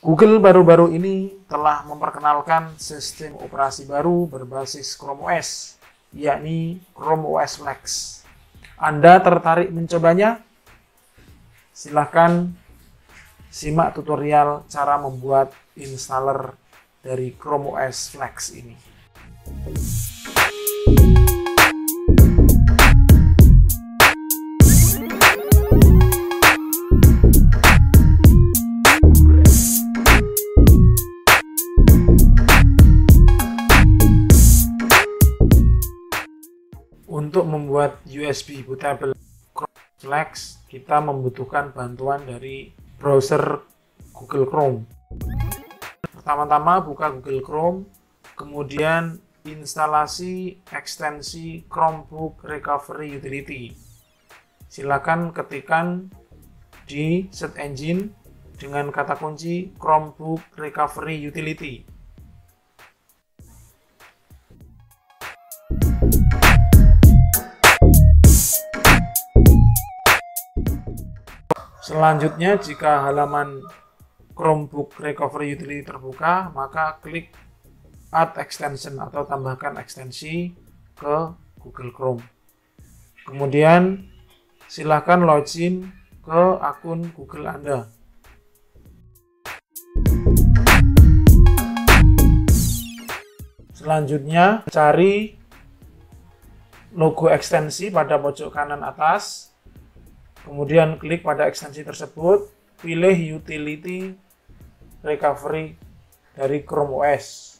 Google baru-baru ini telah memperkenalkan sistem operasi baru berbasis Chrome OS, yakni Chrome OS Flex. Anda tertarik mencobanya? Silahkan simak tutorial cara membuat installer dari Chrome OS Flex ini. Untuk membuat USB bootable Flex, kita membutuhkan bantuan dari browser Google Chrome. Pertama-tama buka Google Chrome, kemudian instalasi ekstensi Chromebook Recovery Utility. Silakan ketikkan di search engine dengan kata kunci Chromebook Recovery Utility. Selanjutnya, jika halaman Chromebook Recovery Utility terbuka, maka klik Add Extension atau tambahkan ekstensi ke Google Chrome. Kemudian, silakan login ke akun Google Anda. Selanjutnya, cari logo ekstensi pada pojok kanan atas, kemudian klik pada ekstensi tersebut, pilih Utility Recovery dari Chrome OS.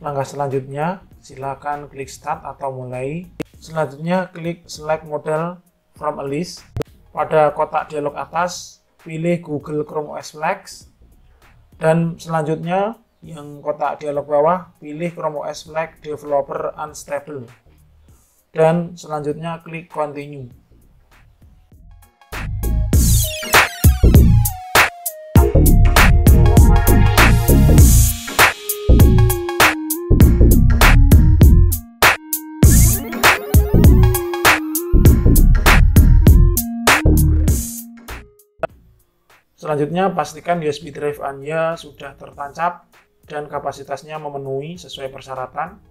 Langkah selanjutnya, silakan klik Start atau Mulai. Selanjutnya, klik Select Model from a List. Pada kotak dialog atas, pilih Google Chrome OS Flex. Dan selanjutnya, yang kotak dialog bawah, pilih Chrome OS Flex Developer Unstable. Dan selanjutnya, klik Continue. Selanjutnya, pastikan USB drive Anda sudah tertancap dan kapasitasnya memenuhi sesuai persyaratan.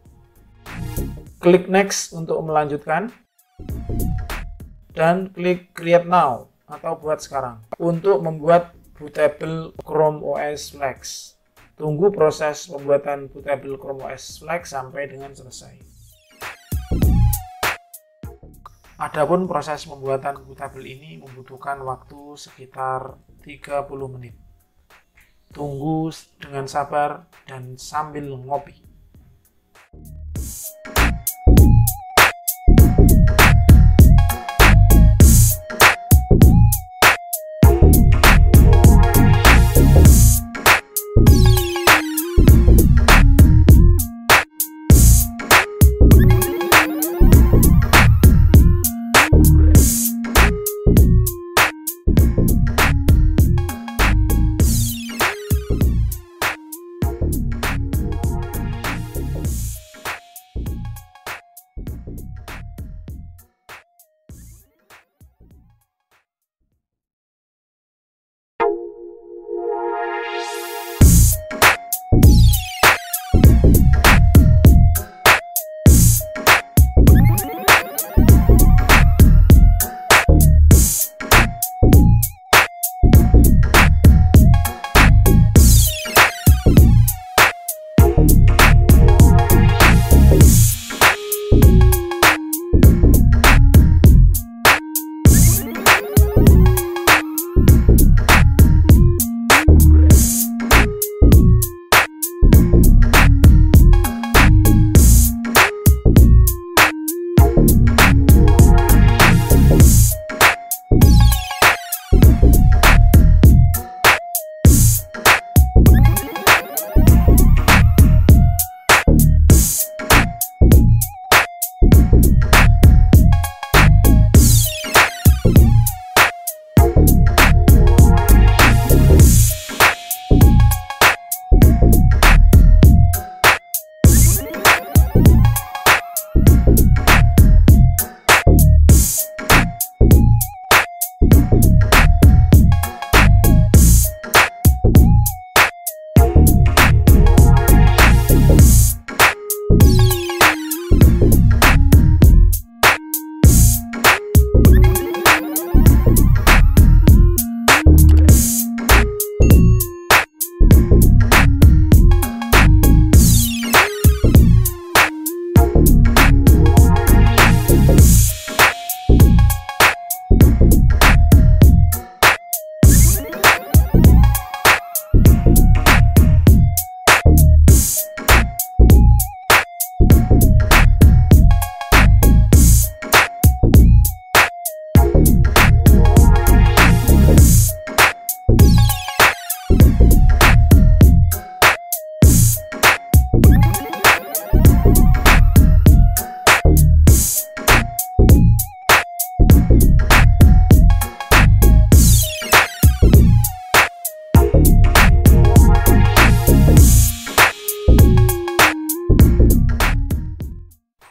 Klik Next untuk melanjutkan. Dan klik Create Now atau buat sekarang untuk membuat bootable Chrome OS Flex. Tunggu proses pembuatan bootable Chrome OS Flex sampai dengan selesai. Adapun proses pembuatan bootable ini membutuhkan waktu sekitar 30 menit. Tunggu dengan sabar dan sambil ngopi.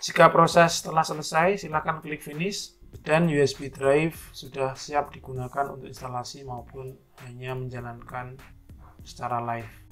Jika proses telah selesai, silakan klik finish dan USB drive sudah siap digunakan untuk instalasi maupun hanya menjalankan secara live.